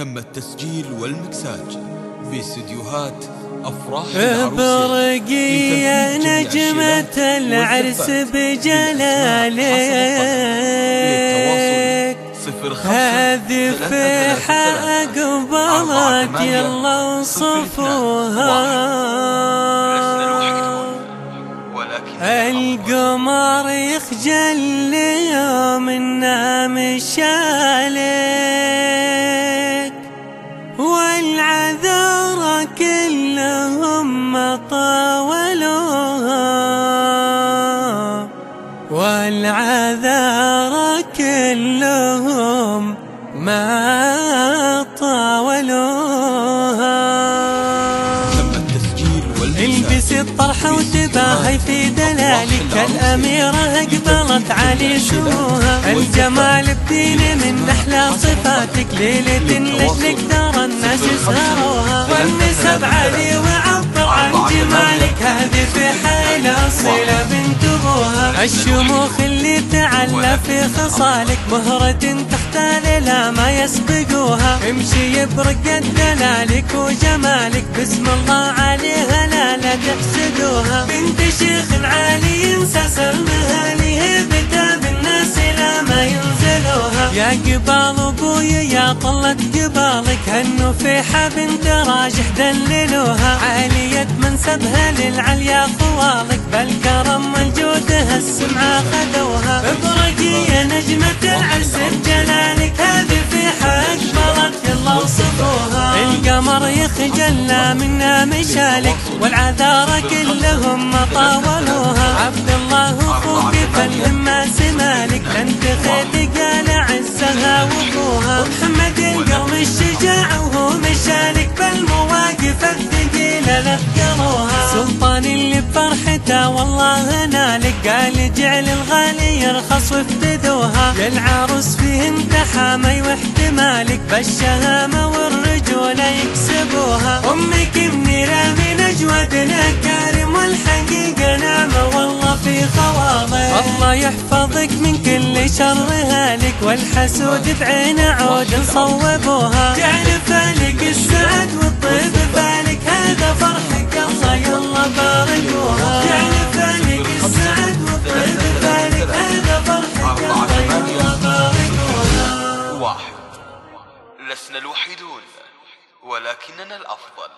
تم التسجيل والمكساج باستديوهات أفراح برقي يا نجمة العرس بجلالك هذه في قبلت يلا وصفوها القمر يخجل يوم النام شالك والعذارى كلهم ما طاولوها. البسي الطرحة وتباهي في دلالك. الأميرة أقبلت علي سموها الجمال بدين من أحلى صفاتك. ليلة لجلك ترى الناس سهروها والنسب علي وعبر عن جمالك. هذه في حيل أصيلة. الشموخ اللي تعلى في خصالك مهرة تختال لا ما يسبقوها. امشي برقة دلالك وجمالك بسم الله عليها لا لا تحسدوها. بنت شيخ عالي ينسى المهالي هبتها بالناس لا ما ينزلوها. يا قبال أبوي يا طلت قبالك هنو في بنت راجح دللوها. عالية منسبها للعليا خوالك بالكرم السمعة ابرقي يا نجمة العز بجلالك هذه في حق بلد يلا وصفوها. القمر يخجل منا مشالك والعذارى كلهم طاولوها. عبد الله أخوك فالهمة سمالك. لن تخيل قال عزها وابوها ومحمد القوم الشجاع وهو مشالك. بالمواقف الثقيلة اللي بفرحته والله نالك قال جعل الغالي يرخص وافتدوها يا العروس فيه امتحامي واحتمالك بالشهامة والرجولة يكسبوها. أمك منيرة من أجودنا كارم والحقيقة نعمة. والله في خواطر الله يحفظك من كل شر هالك والحسود بعين عود صوبوها. جعل فالك السعد والطيب فالك هذا ولكننا الأفضل.